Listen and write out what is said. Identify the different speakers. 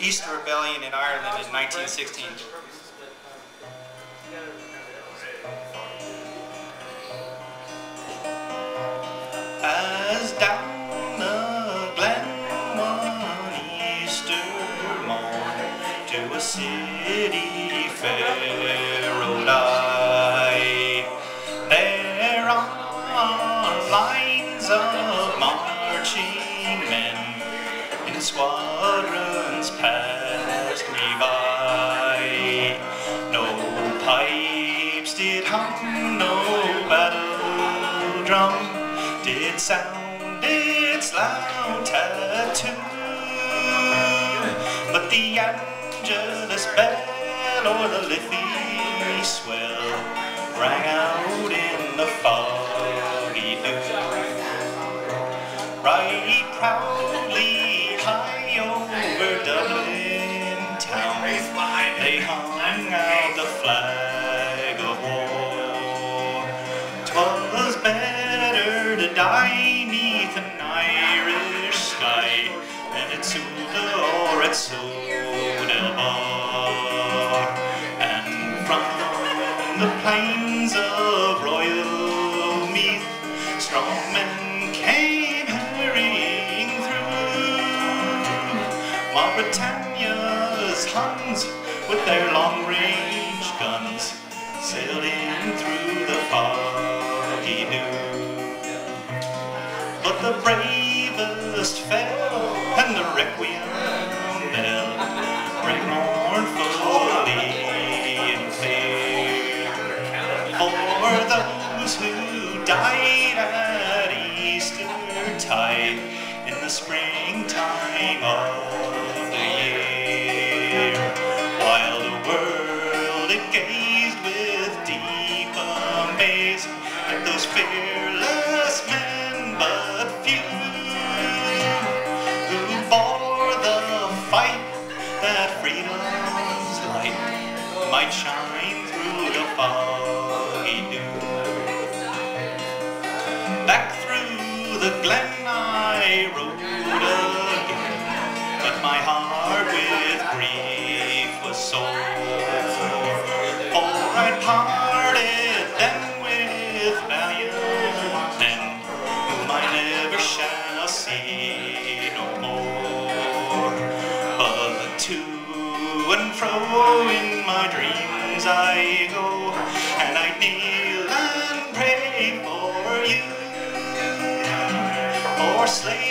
Speaker 1: Easter Rebellion in Ireland in 1916. As down the glen one Easter morn to a city fair rode I. There are lines of marching men squadrons passed me by. No pipes did hum, no battle drum did sound its loud tattoo. But the Angelus bell or the Liffey swell rang out in the foggy dew. Right proudly Dublin town, they hung out the flag of war. 'Twas better to die neath an Irish sky than at Suvla or at Sud-El-Bar. And from the plains of Royal Meath, strong men Mauritania's Huns with their long-range guns sailing through the foggy. But the bravest fell, and the requiem bell rang mournfully and clear. For those who died at Easter tide in the springtime of it gazed with deep amaze at those fearless men, but few who bore the fight that freedom's light might shine through the foggy dew. Back through the glen I rode again, but my heart with grief was sore. Parted then with valiant men, whom I never shall see no more. But to and fro in my dreams I go, and I kneel and pray for you. For slavery